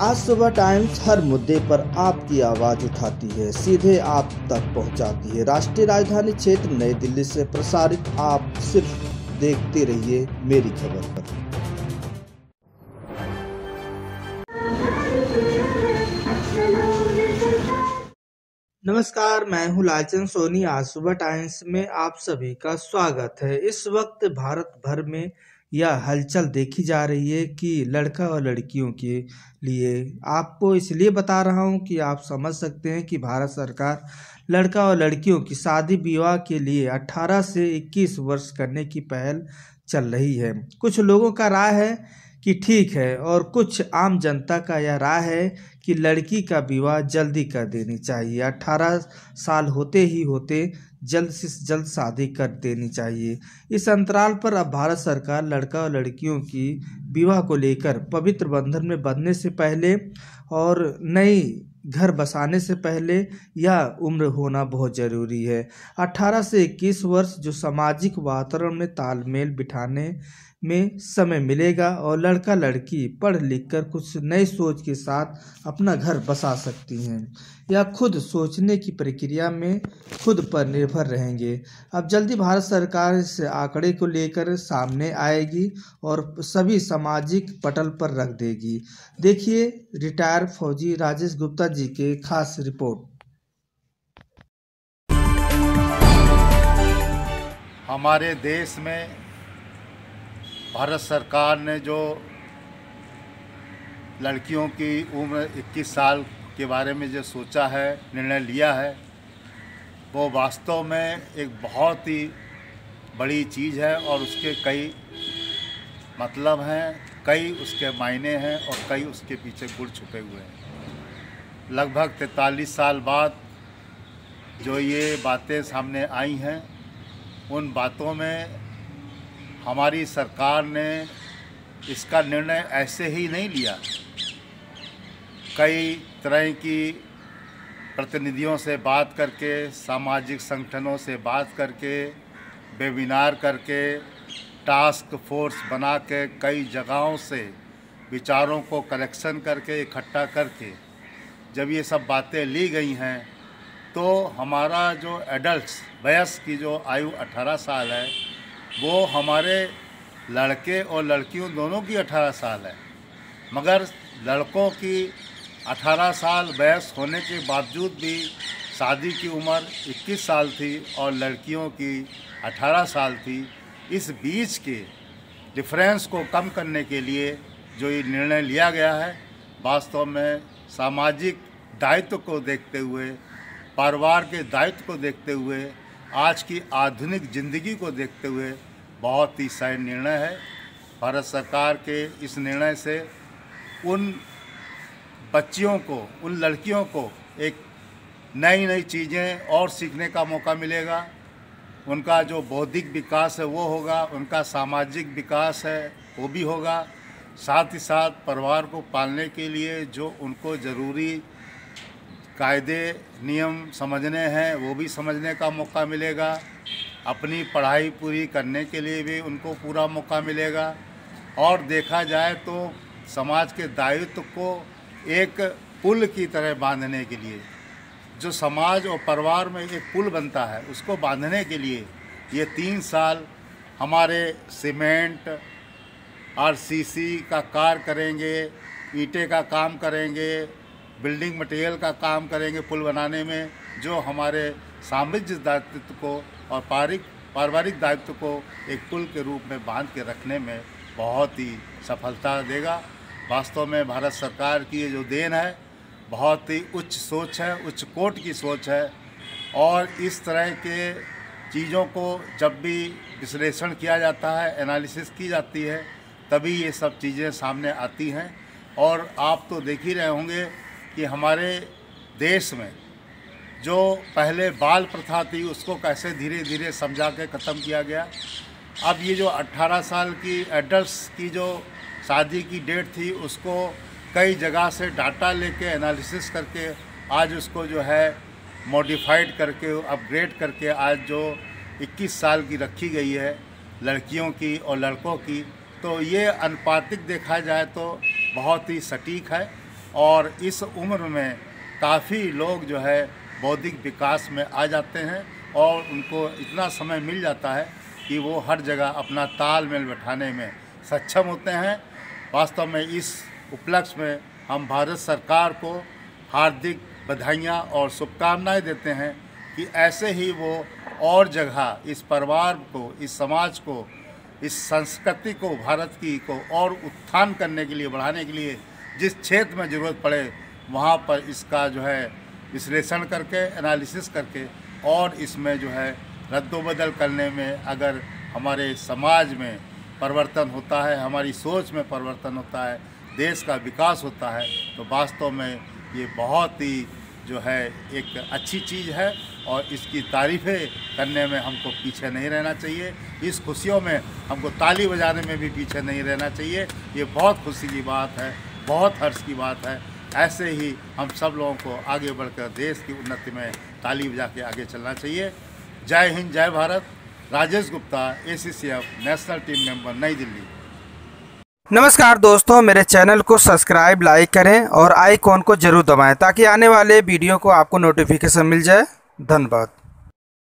आज सुबह टाइम्स हर मुद्दे पर आपकी आवाज़ उठाती है, सीधे आप तक पहुंचाती है। राष्ट्रीय राजधानी क्षेत्र नई दिल्ली से प्रसारित, आप सिर्फ़ देखते रहिए मेरी खबर पर। नमस्कार, मैं हूँ लालचंद सोनी। आज सुबह टाइम्स में आप सभी का स्वागत है। इस वक्त भारत भर में यह हलचल देखी जा रही है कि लड़का और लड़कियों के लिए, आपको इसलिए बता रहा हूँ कि आप समझ सकते हैं कि भारत सरकार लड़का और लड़कियों की शादी विवाह के लिए 18 से 21 वर्ष करने की पहल चल रही है। कुछ लोगों का राय है कि ठीक है और कुछ आम जनता का यह राय है कि लड़की का विवाह जल्दी कर देनी चाहिए। 18 साल होते ही होते जल्द से जल्द शादी कर देनी चाहिए। इस अंतराल पर अब भारत सरकार लड़का और लड़कियों की विवाह को लेकर पवित्र बंधन में बंधने से पहले और नई घर बसाने से पहले यह उम्र होना बहुत ज़रूरी है। 18 से 21 वर्ष जो सामाजिक वातावरण में तालमेल बिठाने में समय मिलेगा और लड़का लड़की पढ़ लिख कर कुछ नई सोच के साथ अपना घर बसा सकती हैं या खुद सोचने की प्रक्रिया में खुद पर निर्भर रहेंगे। अब जल्दी भारत सरकार इस आंकड़े को लेकर सामने आएगी और सभी सामाजिक पटल पर रख देगी। देखिए, रिटायर फौजी राजेश गुप्ता जी के खास रिपोर्ट। हमारे देश में भारत सरकार ने जो लड़कियों की उम्र 21 साल के बारे में जो सोचा है, निर्णय लिया है, वो वास्तव में एक बहुत ही बड़ी चीज़ है और उसके कई मतलब हैं, कई उसके मायने हैं और कई उसके पीछे गुड़ छुपे हुए हैं। लगभग तैतालीस साल बाद जो ये बातें सामने आई हैं, उन बातों में हमारी सरकार ने इसका निर्णय ऐसे ही नहीं लिया। कई तरह की प्रतिनिधियों से बात करके, सामाजिक संगठनों से बात करके, वेबिनार करके, टास्क फोर्स बना के कई जगहों से विचारों को कलेक्शन करके इकट्ठा करके जब ये सब बातें ली गई हैं तो हमारा जो एडल्ट्स, वयस्क की जो आयु 18 साल है वो हमारे लड़के और लड़कियों दोनों की 18 साल है। मगर लड़कों की 18 साल वयस होने के बावजूद भी शादी की उम्र 21 साल थी और लड़कियों की 18 साल थी। इस बीच के डिफरेंस को कम करने के लिए जो ये निर्णय लिया गया है, वास्तव में सामाजिक दायित्व को देखते हुए, परिवार के दायित्व को देखते हुए, आज की आधुनिक ज़िंदगी को देखते हुए बहुत ही सही निर्णय है। भारत सरकार के इस निर्णय से उन बच्चियों को, उन लड़कियों को एक नई नई चीज़ें और सीखने का मौका मिलेगा। उनका जो बौद्धिक विकास है वो होगा, उनका सामाजिक विकास है वो भी होगा। साथ ही साथ परिवार को पालने के लिए जो उनको ज़रूरी कायदे, नियम समझने हैं वो भी समझने का मौका मिलेगा। अपनी पढ़ाई पूरी करने के लिए भी उनको पूरा मौका मिलेगा। और देखा जाए तो समाज के दायित्व को एक पुल की तरह बांधने के लिए, जो समाज और परिवार में एक पुल बनता है, उसको बांधने के लिए ये तीन साल हमारे सीमेंट आरसीसी का कार्य करेंगे, ईंटे का काम करेंगे, बिल्डिंग मटेरियल का काम करेंगे पुल बनाने में। जो हमारे साम्राज्य दायित्व को और पारिक, पारिवारिक दायित्व को एक पुल के रूप में बाँध के रखने में बहुत ही सफलता देगा। वास्तव में भारत सरकार की ये जो देन है, बहुत ही उच्च सोच है, उच्च कोट की सोच है और इस तरह के चीज़ों को जब भी विश्लेषण किया जाता है एनालिसिस की जाती है, तभी ये सब चीज़ें सामने आती हैं। और आप तो देख ही रहे होंगे कि हमारे देश में जो पहले बाल प्रथा थी, उसको कैसे धीरे धीरे समझा के ख़त्म किया गया। अब ये जो 18 साल की एडल्ट्स की जो शादी की डेट थी, उसको कई जगह से डाटा लेके एनालिसिस करके आज उसको जो है मॉडिफाइड करके अपग्रेड करके आज जो 21 साल की रखी गई है, लड़कियों की और लड़कों की। तो ये अनुपातिक देखा जाए तो बहुत ही सटीक है और इस उम्र में काफ़ी लोग जो है बौद्धिक विकास में आ जाते हैं और उनको इतना समय मिल जाता है कि वो हर जगह अपना तालमेल बैठाने में सक्षम होते हैं। वास्तव में इस उपलक्ष्य में हम भारत सरकार को हार्दिक बधाइयाँ और शुभकामनाएँ देते हैं कि ऐसे ही वो और जगह इस परिवार को, इस समाज को, इस संस्कृति को, भारत की को और उत्थान करने के लिए, बढ़ाने के लिए जिस क्षेत्र में ज़रूरत पड़े, वहाँ पर इसका जो है विश्लेषण करके एनालिसिस करके और इसमें जो है रद्दोबदल करने में अगर हमारे समाज में परिवर्तन होता है, हमारी सोच में परिवर्तन होता है, देश का विकास होता है तो वास्तव में ये बहुत ही जो है एक अच्छी चीज़ है और इसकी तारीफ़ें करने में हमको पीछे नहीं रहना चाहिए। इस खुशियों में हमको ताली बजाने में भी पीछे नहीं रहना चाहिए। ये बहुत खुशी की बात है, बहुत हर्ष की बात है। ऐसे ही हम सब लोगों को आगे बढ़कर देश की उन्नति में ताली बजा के आगे चलना चाहिए। जय हिंद, जय Bharat. Rajesh Gupta ACCF national team member, Nai Delhi. नमस्कार दोस्तों, मेरे चैनल को सब्सक्राइब, लाइक करें और आइकॉन को ज़रूर दबाएँ ताकि आने वाले वीडियो को आपको नोटिफिकेशन मिल जाए। धन्यवाद।